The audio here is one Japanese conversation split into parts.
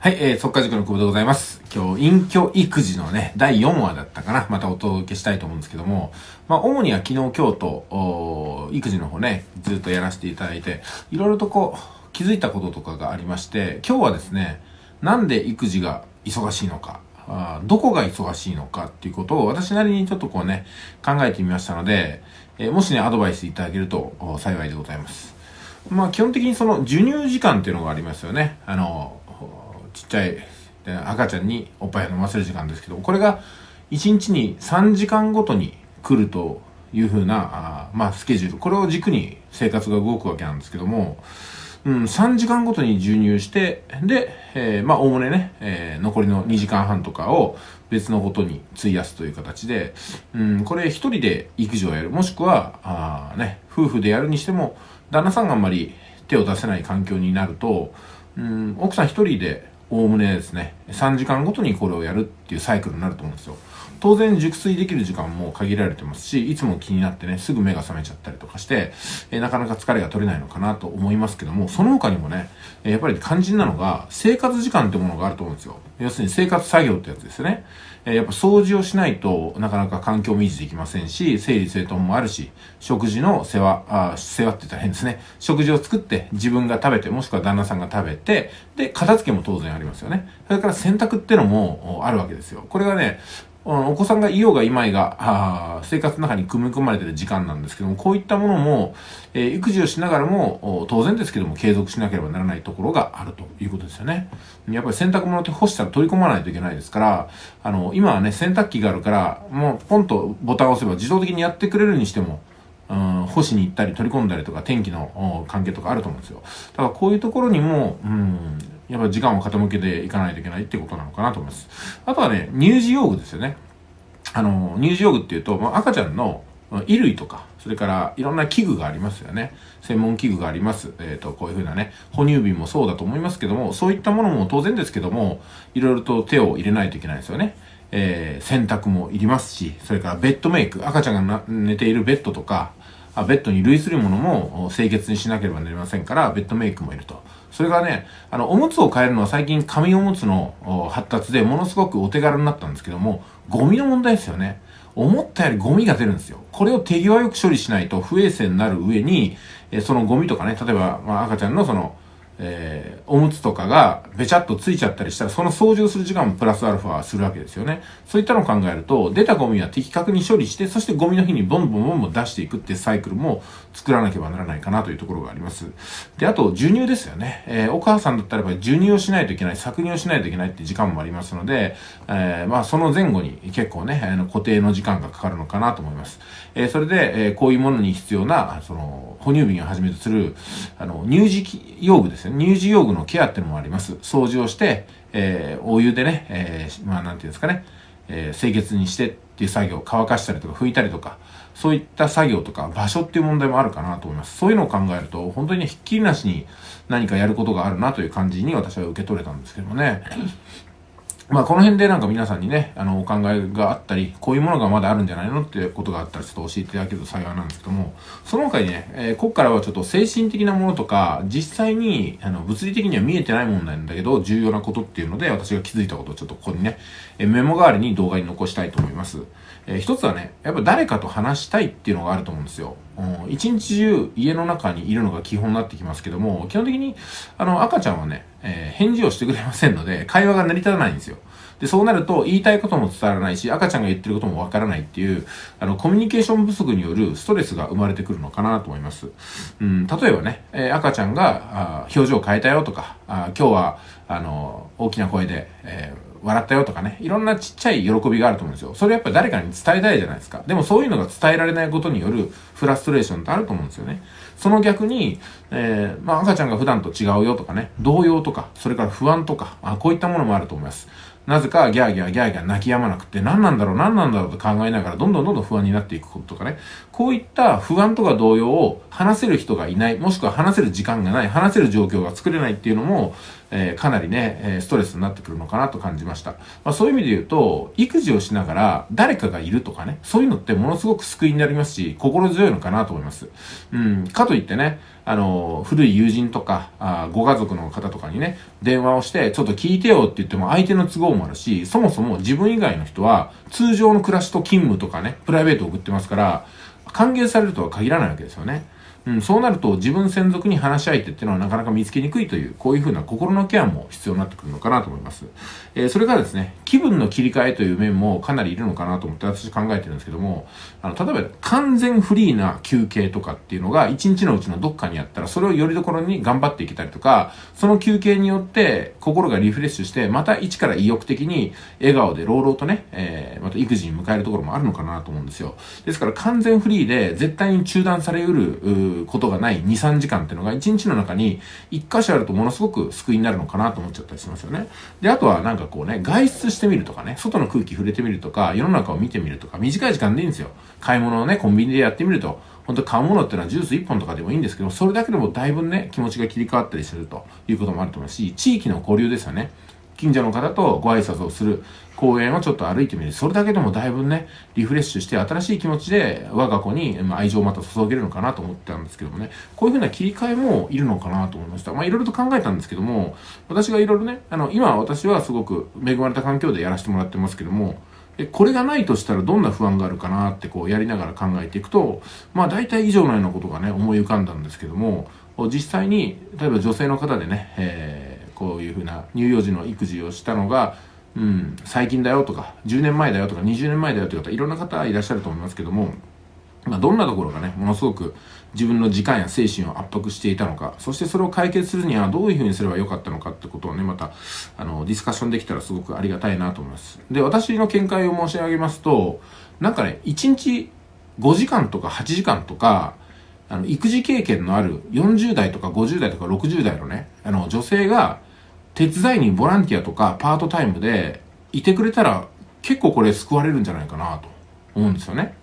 はい、えー、速稼塾の久保でございます。今日、隠居育児のね、第4話だったかな。またお届けしたいと思うんですけども、まあ、主には昨日、今日と、おー育児の方ね、ずっとやらせていただいて、いろいろとこう、気づいたこととかがありまして、今日はですね、なんで育児が忙しいのか、あどこが忙しいのかっていうことを私なりにちょっとこうね、考えてみましたので、えーもしね、アドバイスいただけると幸いでございます。まあ基本的にその授乳時間っていうのがありますよね。あの、ちっちゃい赤ちゃんにおっぱいを飲ませる時間ですけど、これが1日に3時間ごとに来るというふうな、あまあスケジュール。これを軸に生活が動くわけなんですけども、うん、3時間ごとに授乳して、で、えーまあ、おおむねね、えー残りの2時間半とかを別のことに費やすという形で、うん、これ一人で育児をやる、もしくは、あね、夫婦でやるにしても、旦那さんがあんまり手を出せない環境になると、うん、奥さん一人で、おおむねですね、3時間ごとにこれをやるっていうサイクルになると思うんですよ。当然熟睡できる時間も限られてますし、いつも気になってね、すぐ目が覚めちゃったりとかして、えーなかなか疲れが取れないのかなと思いますけども、その他にもね、えやっぱり肝心なのが、生活時間ってものがあると思うんですよ。要するに生活作業ってやつですね。えやっぱ掃除をしないとなかなか環境も維持できませんし、整理整頓もあるし、食事の世話、あ世話って言ったら変ですね。食事を作って自分が食べて、もしくは旦那さんが食べて、で、片付けも当然ありますよね。それから洗濯ってのもあるわけですよ。これがね、お子さんがいようがいまいが、生活の中に組み込まれてる時間なんですけども、こういったものも、えー育児をしながらも、当然ですけども、継続しなければならないところがあるということですよね。やっぱり洗濯物って干したら取り込まないといけないですから、あの、今はね、洗濯機があるから、もうポンとボタンを押せば自動的にやってくれるにしても、うん、干しに行ったり取り込んだりとか天気の関係とかあると思うんですよ。だからこういうところにも、うん、やっぱ時間を傾けていかないといけないってことなのかなと思います。あとはね、乳児用具ですよね。あの、乳児用具っていうと、まあ、赤ちゃんの衣類とか、それからいろんな器具がありますよね。専門器具があります。えっ、と、こういうふうなね、哺乳瓶もそうだと思いますけども、そういったものも当然ですけども、いろいろと手を入れないといけないですよね。えー洗濯もいりますし、それからベッドメイク、赤ちゃんが寝ているベッドとか、ベッドに類するものも清潔にしなければなりませんから、ベッドメイクもいると。それがね、あの、おむつを変えるのは最近紙おむつの発達でものすごくお手軽になったんですけども、ゴミの問題ですよね。思ったよりゴミが出るんですよ。これを手際よく処理しないと不衛生になる上に、えそのゴミとかね、例えば、まあ、赤ちゃんのその、えおむつとかがべちゃっとついちゃったりしたら、その掃除をする時間もプラスアルファするわけですよね。そういったのを考えると、出たゴミは的確に処理して、そしてゴミの日にボンボンボンボン出していくってサイクルも作らなければならないかなというところがあります。で、あと、授乳ですよね。えーお母さんだったらやっぱり授乳をしないといけない、搾乳をしないといけないって時間もありますので、えーまあ、その前後に結構ね、あの固定の時間がかかるのかなと思います。えーそれで、えーこういうものに必要な、その、哺乳瓶をはじめとする、あの、乳児用具ですね。乳児用具のケアっていうのもあります。掃除をして、えーお湯でね、えーまあ、なんていうんですかね、えー清潔にしてっていう作業、乾かしたりとか拭いたりとか、そういった作業とか場所っていう問題もあるかなと思います。そういうのを考えると、本当にひっきりなしに何かやることがあるなという感じに私は受け取れたんですけどもね。まあこの辺でなんか皆さんにね、あの、お考えがあったり、こういうものがまだあるんじゃないのってことがあったらちょっと教えていただけると幸いなんですけども、その他にね、えーここからはちょっと精神的なものとか、実際に、あの、物理的には見えてないものなんだけど、重要なことっていうので、私が気づいたことをちょっとここにね、えーメモ代わりに動画に残したいと思います。えー一つはね、やっぱ誰かと話したいっていうのがあると思うんですよ。うん一日中家の中にいるのが基本になってきますけども、基本的に、あの、赤ちゃんはね、えー返事をしてくれませんので、会話が成り立たないんですよ。で、そうなると言いたいことも伝わらないし、赤ちゃんが言ってることもわからないっていう、あの、コミュニケーション不足によるストレスが生まれてくるのかなと思います。うん、例えばね、えー赤ちゃんが、あ表情を変えたよとか、あ今日は、あの、大きな声で、えー笑ったよとかね、いろんなちっちゃい喜びがあると思うんですよ。それやっぱ誰かに伝えたいじゃないですか。でもそういうのが伝えられないことによるフラストレーションってあると思うんですよね。その逆に、えーまあ赤ちゃんが普段と違うよとかね、動揺とか、それから不安とか、あこういったものもあると思います。なぜかギャーギャーギャーギャー泣き止まなくて何なんだろう何なんだろうと考えながらどんどんどんどん不安になっていくこととかね。こういった不安とか動揺を話せる人がいない、もしくは話せる時間がない、話せる状況が作れないっていうのも、えーかなりね、えストレスになってくるのかなと感じました。まあ、そういう意味で言うと、育児をしながら誰かがいるとかね、そういうのってものすごく救いになりますし、心強いのかなと思います。うん、かといってね、あの、古い友人とか、あご家族の方とかにね、電話をして、ちょっと聞いてよって言っても相手の都合もあるし、そもそも自分以外の人は、通常の暮らしと勤務とかね、プライベートを送ってますから、歓迎されるとは限らないわけですよね。うん、そうなると自分専属に話し相手っていうのはなかなか見つけにくいという、こういうふうな心のケアも必要になってくるのかなと思います。えー、それからですね、気分の切り替えという面もかなりいるのかなと思って私考えてるんですけども、あの、例えば完全フリーな休憩とかっていうのが一日のうちのどっかにあったら、それをよりどころに頑張っていけたりとか、その休憩によって心がリフレッシュして、また一から意欲的に笑顔で朗々とね、えー、また育児に迎えるところもあるのかなと思うんですよ。ですから完全フリーで絶対に中断されうるることがない2、3時間っていうのが1日の中に1箇所あるとものすごく救いになるのかなと思っちゃったりしますよね。で、あとはなんかこうね、外出してみるとかね、外の空気触れてみるとか、世の中を見てみるとか、短い時間でいいんですよ。買い物をね、コンビニでやってみると、本当買うものっていうのはジュース1本とかでもいいんですけど、それだけでもだいぶね、気持ちが切り替わったりするということもあると思うし、地域の交流ですよね。近所の方とご挨拶をする、公園をちょっと歩いてみる。それだけでもだいぶね、リフレッシュして新しい気持ちで我が子に愛情をまた注げるのかなと思ったんですけどもね、こういうふうな切り替えもいるのかなと思いました。まあいろいろと考えたんですけども、私がいろいろね、あの、今私はすごく恵まれた環境でやらせてもらってますけども、でこれがないとしたらどんな不安があるかなってこうやりながら考えていくと、まあ大体以上のようなことがね、思い浮かんだんですけども、実際に、例えば女性の方でね、えー、こういうふうな乳幼児の育児をしたのが、うん、最近だよとか、10年前だよとか、20年前だよという方、いろんな方いらっしゃると思いますけども、まあ、どんなところがね、ものすごく自分の時間や精神を圧迫していたのか、そしてそれを解決するにはどういうふうにすればよかったのかってことをね、また、あの、ディスカッションできたらすごくありがたいなと思います。で、私の見解を申し上げますと、なんかね、1日5時間とか8時間とか、あの、育児経験のある40代とか50代とか60代のね、あの、女性が、手伝いにボランティアとかパートタイムでいてくれたら結構これ救われるんじゃないかなと思うんですよね。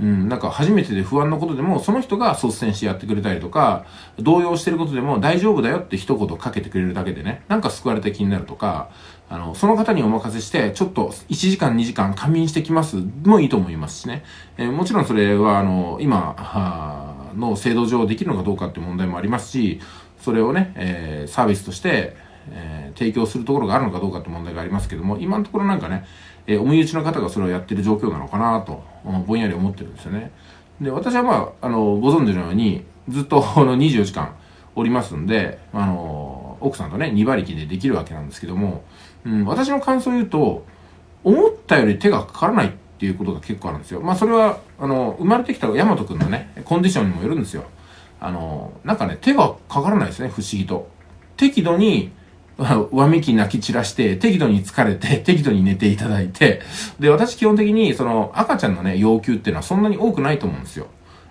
うん、なんか初めてで不安なことでもその人が率先してやってくれたりとか動揺してることでも大丈夫だよって一言かけてくれるだけでねなんか救われた気になるとかあのその方にお任せしてちょっと1時間2時間仮眠してきますもいいと思いますしね、えー、もちろんそれはあの今の制度上できるのかどうかって問題もありますしそれをね、えー、サービスとしてえー、提供するところがあるのかどうかって問題がありますけども、今のところなんかね、えー、お身内の方がそれをやってる状況なのかなと、ぼんやり思ってるんですよね。で、私はまあ、あの、ご存知のように、ずっとこの24時間おりますんで、あの、奥さんとね、2馬力でできるわけなんですけども、うん、私の感想を言うと、思ったより手がかからないっていうことが結構あるんですよ。まあそれは、あの、生まれてきた大和くんのね、コンディションにもよるんですよ。あの、なんかね、手がかからないですね、不思議と。適度にわめき泣き散らして、適度に疲れて、適度に寝ていただいて、で、私基本的に、その、赤ちゃんのね、要求っていうのはそんなに多くないと思うんですよ。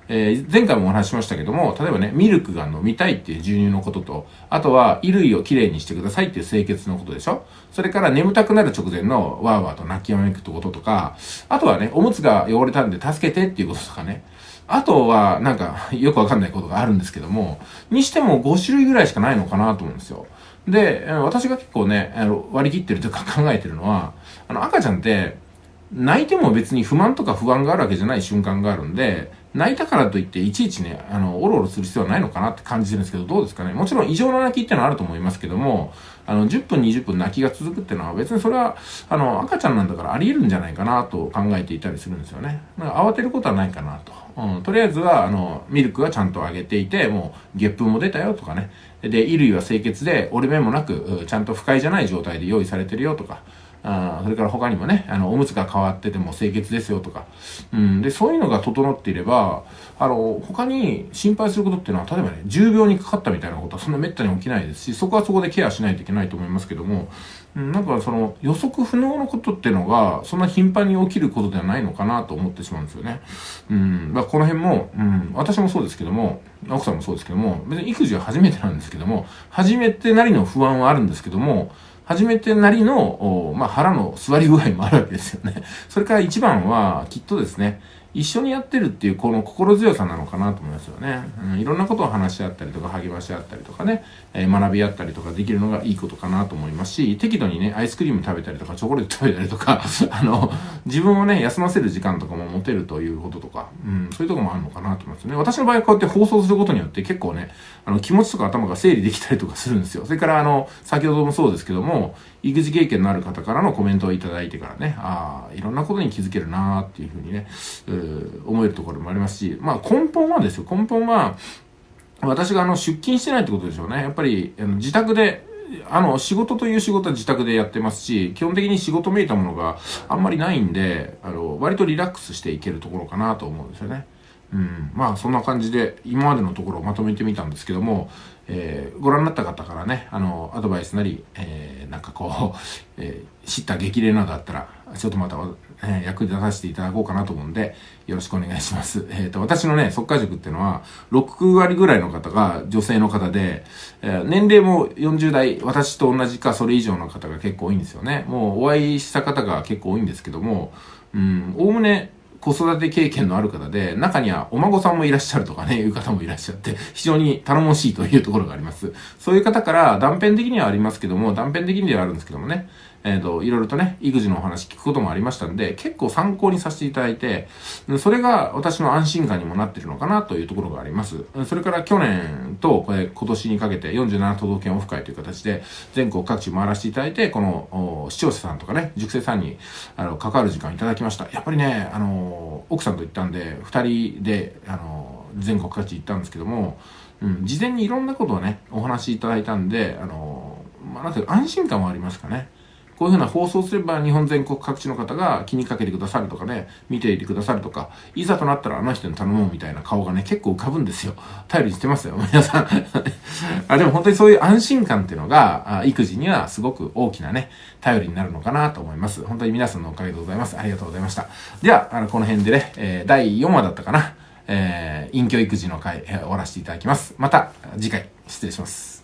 えー、前回もお話しましたけども、例えばね、ミルクが飲みたいっていう授乳のことと、あとは、衣類をきれいにしてくださいっていう清潔のことでしょ？それから眠たくなる直前のワーワーと泣きやめくってこととか、あとはね、おむつが汚れたんで助けてっていうこととかね。あとは、なんか、よくわかんないことがあるんですけども、にしても5種類ぐらいしかないのかなと思うんですよ。で、私が結構ね、割り切ってるというか考えてるのは、あの赤ちゃんって、泣いても別に不満とか不安があるわけじゃない瞬間があるんで、泣いたからといっていちいちね、あの、おろおろする必要はないのかなって感じてるんですけど、どうですかね？もちろん異常な泣きっていうのはあると思いますけども、あの、10分、20分泣きが続くっていうのは別にそれは、あの、赤ちゃんなんだからあり得るんじゃないかなと考えていたりするんですよね。だか慌てることはないかなと。うん、とりあえずは、あの、ミルクはちゃんとあげていて、もう、ゲップも出たよとかね。で、衣類は清潔で、折れ目もなく、ちゃんと不快じゃない状態で用意されてるよとか、あそれから他にもね、あの、おむつが変わってても清潔ですよとか、うん、で、そういうのが整っていれば、あの、他に心配することっていうのは、例えばね、重病にかかったみたいなことはそんな滅多に起きないですし、そこはそこでケアしないといけないと思いますけども、うん、なんかその予測不能のことっていうのが、そんな頻繁に起きることではないのかなと思ってしまうんですよね。うん、まあ、この辺も、うん、私もそうですけども、奥さんもそうですけども、別に育児は初めてなんですけども、初めてなりの不安はあるんですけども、初めてなりの、まあ、腹の座り具合もあるわけですよね。それから一番は、きっとですね、一緒にやってるっていうこの心強さなのかなと思いますよね。うん、いろんなことを話し合ったりとか励まし合ったりとかね、えー、学び合ったりとかできるのがいいことかなと思いますし、適度にね、アイスクリーム食べたりとか、チョコレート食べたりとか、あの、自分をね、休ませる時間とかも持てるということとか、うん、そういうとこもあるのかなと思いますね。私の場合はこうやって放送することによって結構ね、あの、気持ちとか頭が整理できたりとかするんですよ。それから、あの、先ほどもそうですけども、育児経験のある方からのコメントをいただいてからね、ああ、いろんなことに気づけるなーっていうふうにね、う思えるところもありますし、まあ根本はですよ、根本は、私があの出勤してないってことでしょうね。やっぱりあの自宅であの、仕事という仕事は自宅でやってますし、基本的に仕事めいたものがあんまりないんで、あの、割とリラックスしていけるところかなと思うんですよね。うん。まあ、そんな感じで、今までのところをまとめてみたんですけども、えー、ご覧になった方からね、あの、アドバイスなり、えなんかこう、えー、知った激励などあったら、ちょっとまた、えー、役に立たせていただこうかなと思うんで、よろしくお願いします。えっ、ー、と、私のね、速稼塾っていうのは、6割ぐらいの方が女性の方で、えー、年齢も40代、私と同じかそれ以上の方が結構多いんですよね。もうお会いした方が結構多いんですけども、うん、おおむね子育て経験のある方で、中にはお孫さんもいらっしゃるとかね、いう方もいらっしゃって、非常に頼もしいというところがあります。そういう方から断片的にはありますけども、断片的にはあるんですけどもね、えっ、ー、と、いろいろとね、育児のお話聞くこともありましたんで、結構参考にさせていただいて、それが私の安心感にもなってるのかなというところがあります。それから去年と、これ今年にかけて47都道府県オフ会という形で、全国各地回らせていただいて、この、視聴者さんとかね、塾生さんに、あの、関わる時間いただきました。やっぱりね、あの、奥さんと行ったんで、二人で、あの、全国各地行ったんですけども、うん、事前にいろんなことをね、お話しいただいたんで、あの、まあ、なんていう安心感もありますかね。こういうふうな放送すれば日本全国各地の方が気にかけてくださるとかね、見ていてくださるとか、いざとなったらあの人に頼もうみたいな顔がね、結構浮かぶんですよ。頼りにしてますよ、皆さん。あでも本当にそういう安心感っていうのが、育児にはすごく大きなね、頼りになるのかなと思います。本当に皆さんのおかげでございます。ありがとうございました。では、あの、この辺でね、えー、第4話だったかな。えー、隠居育児の回、えー、終わらせていただきます。また次回失礼します。